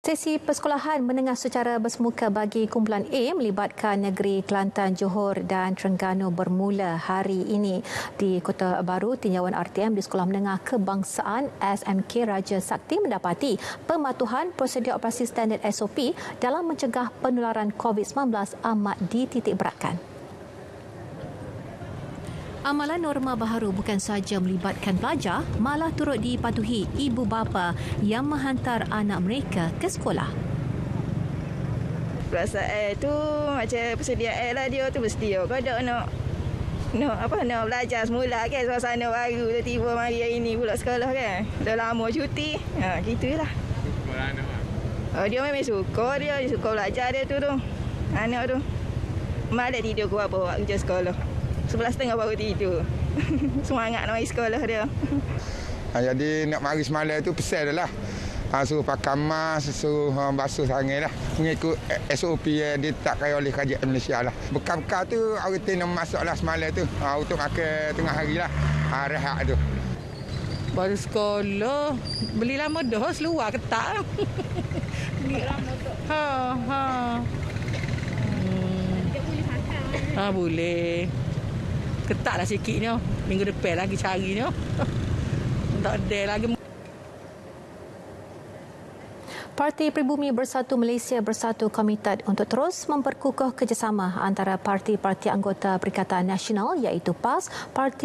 Sesi persekolahan menengah secara bersemuka bagi kumpulan A melibatkan negeri Kelantan, Johor dan Terengganu bermula hari ini di Kota Baru Tinjauan RTM di Sekolah Menengah Kebangsaan SMK Raja Sakti mendapati pematuhan prosedur operasi standard SOP dalam mencegah penularan COVID-19 amat dititik beratkan. Amalan norma baharu bukan sahaja melibatkan pelajar, malah turut dipatuhi ibu bapa yang menghantar anak mereka ke sekolah. Perasaan air tu macam persedia air lah dia tu bersedia. Kau ada nak nak apa nak belajar semula kan suasana baru tiba mari hari ni pula sekolah kan. Dah lama cuti. Ha gitulah. Oh, dia memang suka dia, dia suka belajar dia tu tu. Anak tu. Malah tidur kau apa kerja sekolah. Sebelas setengah baru tidur. Semangat nak pergi sekolah dia. Ha, jadi nak mari semalam tu pesan dah lah. Ha, suruh pakai mask, suruh ha, basuh tangan lah. Mengikut SOP yang ditetapkan oleh kajian Malaysia lah. Bekal-bekal tu, hari tu nak masuk lah semalam tu. Ha, untuk makan tengah hari lah. Ha, rehat tu. Baru sekolah. Beli lama dah, seluar ketak. Beli lama dah. Ha, ha. Hmm. Ha, boleh ketaklah sikit ni. Minggu depan lagi cari ni. Tak ada lagi. Parti Pribumi Bersatu Malaysia Bersatu komited untuk terus memperkukuh kerjasama antara parti-parti anggota Perikatan Nasional iaitu PAS, Parti